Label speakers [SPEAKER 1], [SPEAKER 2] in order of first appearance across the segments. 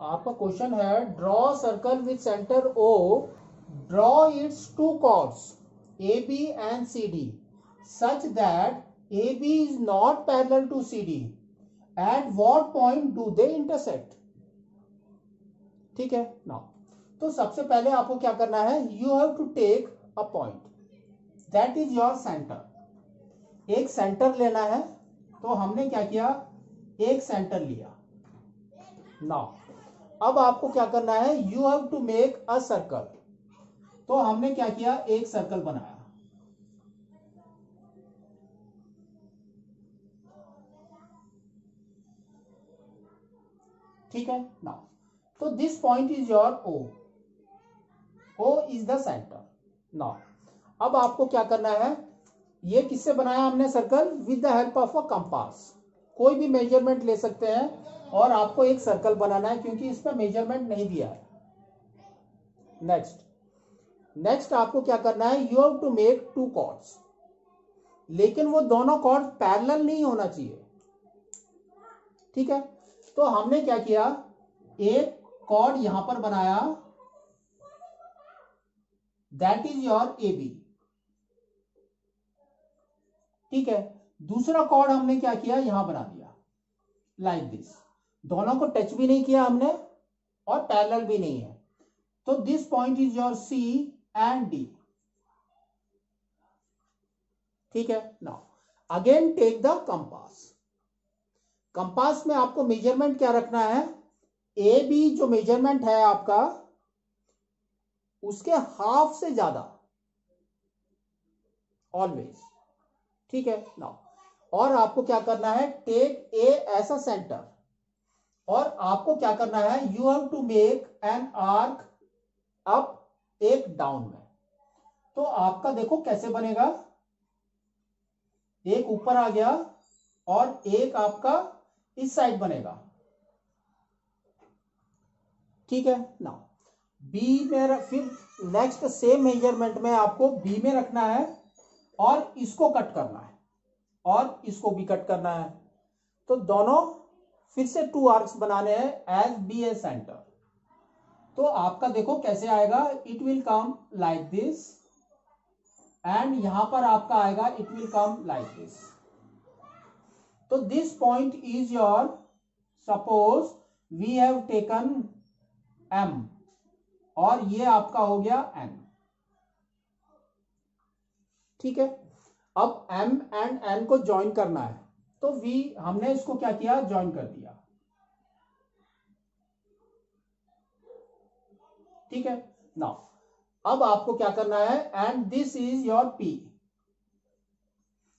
[SPEAKER 1] आपका क्वेश्चन है draw circle with centre O draw its two chords A B and C D such that A B is not parallel to C D at what point do they intersect ठीक है now तो सबसे पहले आपको क्या करना है you have to take a point that is your centre एक सेंटर लेना है तो हमने क्या किया? एक सेंटर लिया. नाउ अब आपको क्या करना है? You have to make a circle तो हमने क्या किया? एक सर्कल बनाया। ठीक है? नाउ तो this point is your O O is the centre now अब आपको क्या करना है? ये किससे बनाया हमने circle with the help of a compass कोई भी मेज़रमेंट ले सकते हैं। और आपको एक सर्कल बनाना है क्योंकि इसमें मेज़रमेंट नहीं दिया है। नेक्स्ट नेक्स्ट आपको क्या करना है? You have to make two chords लेकिन वो दोनों कॉर्ड पैरेलल नहीं होना चाहिए। ठीक है? तो हमने क्या किया? एक कॉर्ड यहाँ पर बनाया। That is your A B ठीक है? दूसरा कॉर्ड हमने क्या किया? यहाँ बना दिया। लाइक like दिस दोनों को टच भी नहीं किया हमने और पैरेलल भी नहीं है। तो this point is your C and D ठीक है? Now again take the compass compass में आपको मेज़रमेंट क्या रखना है? ए बी जो मेज़रमेंट है आपका, उसके हाफ़ से ज़्यादा। ऑलवेज ठीक है? नाउ और आपको क्या करना है? टेक ए ऐसा सेंटर और आपको क्या करना है? You have to make an arc up एक डाउन में। तो आपका देखो कैसे बनेगा? एक ऊपर आ गया और एक आपका इस साइड बनेगा। ठीक है? ना बी में फिर नेक्स्ट सेम मेज़रमेंट में आपको बी में रखना है और इसको कट करना है और इसको भी कट करना है। तो दोनों फिर से टू आर्क्स बनाने हैं एज बी ए सेंटर तो आपका देखो कैसे आएगा? It will come like this and यहाँ पर आपका आएगा it will come like this तो this point is your suppose we have taken M और ये आपका हो गया एन ठीक है? अब एम एंड एन को ज्वाइन करना है। तो वी हमने इसको क्या किया? ज्वाइन कर दिया। ठीक है? नाउ अब आपको क्या करना है? And this is your P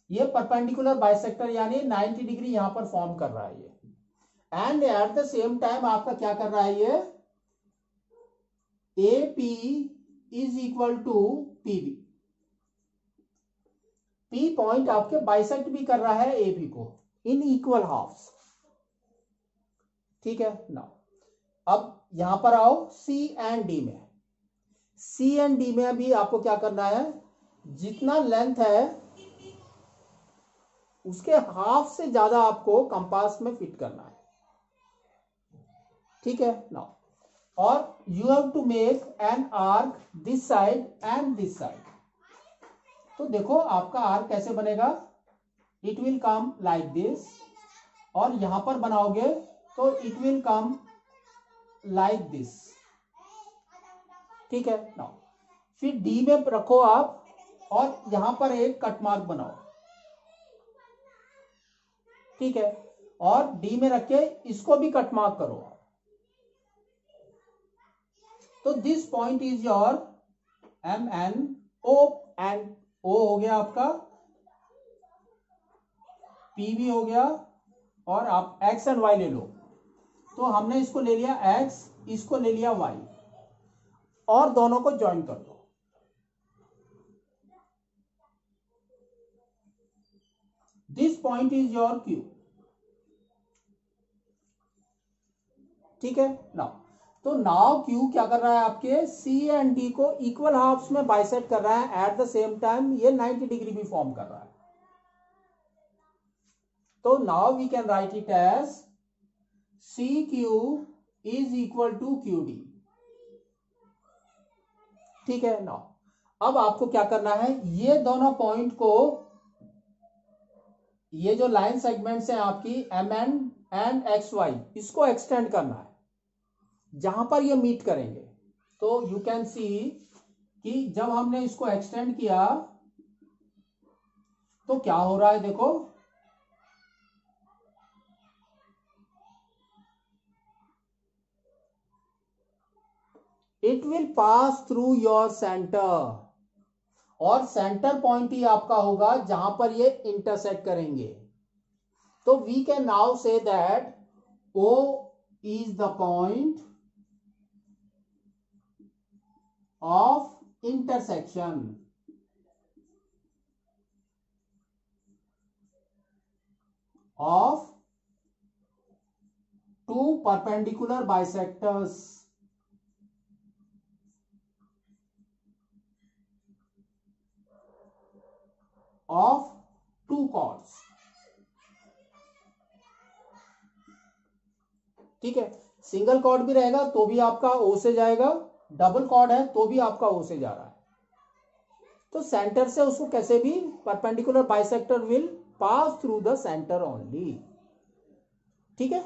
[SPEAKER 1] ये परपेंडिकुलर बाइसेक्टर यानी 90 डिग्री यहाँ पर फॉर्म कर रहा है ये। And at the same time आपका क्या कर रहा है ये? A P is equal to P B P point आपके बाइसेक्ट भी कर रहा है ए को इन इक्वल हाफ़ ठीक है? ना अब यहाँ पर आओ सी एंड डी में. सी एंड डी में अभी आपको क्या करना है? जितना लेंथ है, उसके हाफ़ से ज़्यादा आपको कंपास में फिट करना है. ठीक है? ना और you have to make an arc this side and this side तो देखो आपका आर कैसे बनेगा? It will come like this और यहाँ पर बनाओगे तो it will come like this ठीक है? नाउ फिर डी में रखो आप और यहाँ पर एक कट मार्क बनाओ। ठीक है? और डी में रख के इसको भी कट मार्क करो तो this point is your M N O and O हो गया आपका पी भी हो गया, और आप एक्स एंड वाई ले लो। तो हमने इसको ले लिया एक्स इसको ले लिया वाई और दोनों को ज्वाइन कर दो। This point is your Q ठीक है? नाउ तो नाउ क्यू क्या कर रहा है आपके? सी एंड डी को इक्वल हाफ्स में बाइसेट कर रहा है एट द सेम टाइम ये 90 डिग्री भी फॉर्म कर रहा है। तो now we can write it as C Q is equal to Q D ठीक है ना अब आपको क्या करना है? ये दोनों पॉइंट को, ये जो लाइन सेगमेंट्स हैं आपकी M N and X Y इसको एक्सटेंड करना है। जहाँ पर ये मीट करेंगे। तो यू कैन सी कि जब हमने इसको एक्सटेंड किया तो क्या हो रहा है देखो? It will pass through your centre और सेंटर पॉइंट ही आपका होगा जहाँ पर ये इंटरसेक्ट करेंगे। तो we can now say that O is the point of intersection of two perpendicular bisectors of two chords ठीक है? सिंगल कॉर्ड भी रहेगा तो भी आपका ओ से जाएगा। डबल कॉर्ड है तो भी आपका ओ से जा रहा है। तो सेंटर से उसको कैसे भी perpendicular bisector will pass through the centre only ठीक है?